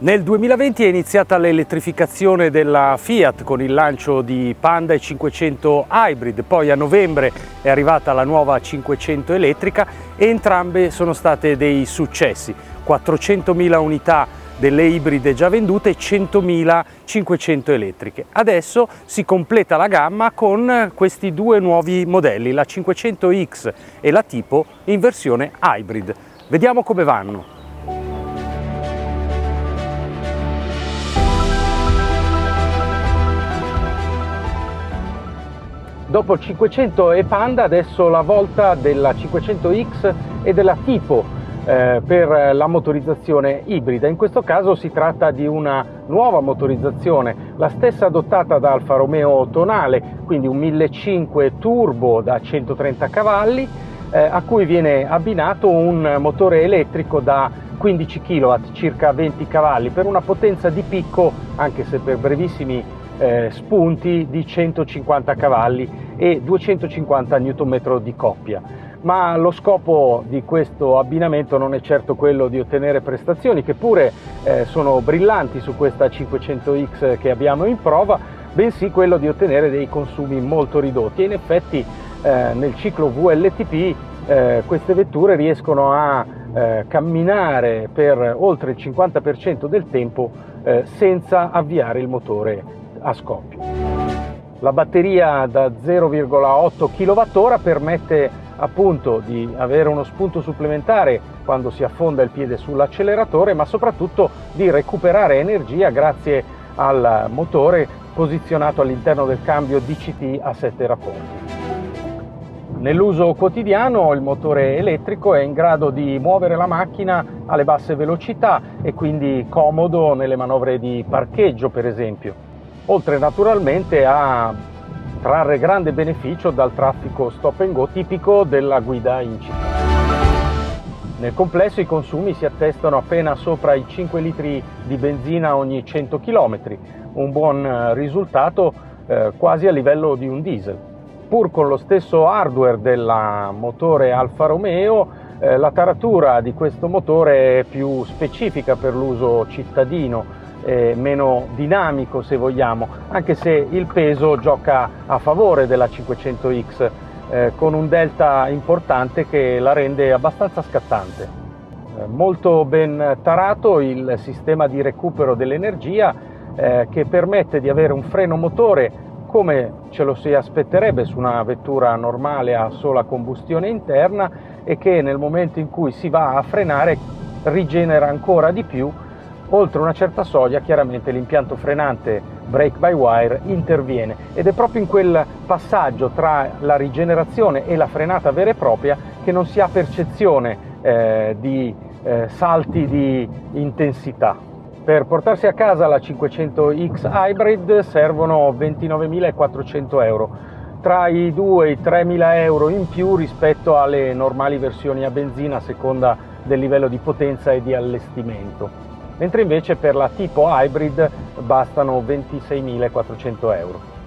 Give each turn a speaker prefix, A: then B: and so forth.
A: Nel 2020 è iniziata l'elettrificazione della Fiat con il lancio di Panda e 500 Hybrid, poi a novembre è arrivata la nuova 500 elettrica e entrambe sono state dei successi. 400.000 unità delle ibride già vendute e 100.000 500 elettriche. Adesso si completa la gamma con questi due nuovi modelli, la 500X e la Tipo in versione hybrid. Vediamo come vanno. Dopo il 500 e Panda adesso la volta della 500X e della Tipo eh, per la motorizzazione ibrida. In questo caso si tratta di una nuova motorizzazione, la stessa adottata da Alfa Romeo Tonale, quindi un 1500 turbo da 130 cavalli eh, a cui viene abbinato un motore elettrico da 15 kW, circa 20 cavalli, per una potenza di picco, anche se per brevissimi eh, spunti di 150 cavalli e 250 Nm di coppia. Ma lo scopo di questo abbinamento non è certo quello di ottenere prestazioni che pure eh, sono brillanti su questa 500X che abbiamo in prova, bensì quello di ottenere dei consumi molto ridotti e in effetti eh, nel ciclo VLTP eh, queste vetture riescono a eh, camminare per oltre il 50% del tempo eh, senza avviare il motore a scoppio. La batteria da 0,8 kWh permette appunto di avere uno spunto supplementare quando si affonda il piede sull'acceleratore, ma soprattutto di recuperare energia grazie al motore posizionato all'interno del cambio DCT a 7 rapporti. Nell'uso quotidiano il motore elettrico è in grado di muovere la macchina alle basse velocità e quindi comodo nelle manovre di parcheggio per esempio oltre naturalmente a trarre grande beneficio dal traffico stop and go tipico della guida in città. Nel complesso i consumi si attestano appena sopra i 5 litri di benzina ogni 100 km, un buon eh, risultato eh, quasi a livello di un diesel. Pur con lo stesso hardware del motore Alfa Romeo, eh, la taratura di questo motore è più specifica per l'uso cittadino, eh, meno dinamico se vogliamo, anche se il peso gioca a favore della 500X eh, con un delta importante che la rende abbastanza scattante. Eh, molto ben tarato il sistema di recupero dell'energia eh, che permette di avere un freno motore come ce lo si aspetterebbe su una vettura normale a sola combustione interna e che nel momento in cui si va a frenare rigenera ancora di più Oltre una certa soglia chiaramente l'impianto frenante brake by wire interviene ed è proprio in quel passaggio tra la rigenerazione e la frenata vera e propria che non si ha percezione eh, di eh, salti di intensità. Per portarsi a casa la 500X Hybrid servono 29.400 euro, tra i 2 e i 3.000 euro in più rispetto alle normali versioni a benzina a seconda del livello di potenza e di allestimento mentre invece per la tipo hybrid bastano 26.400 euro.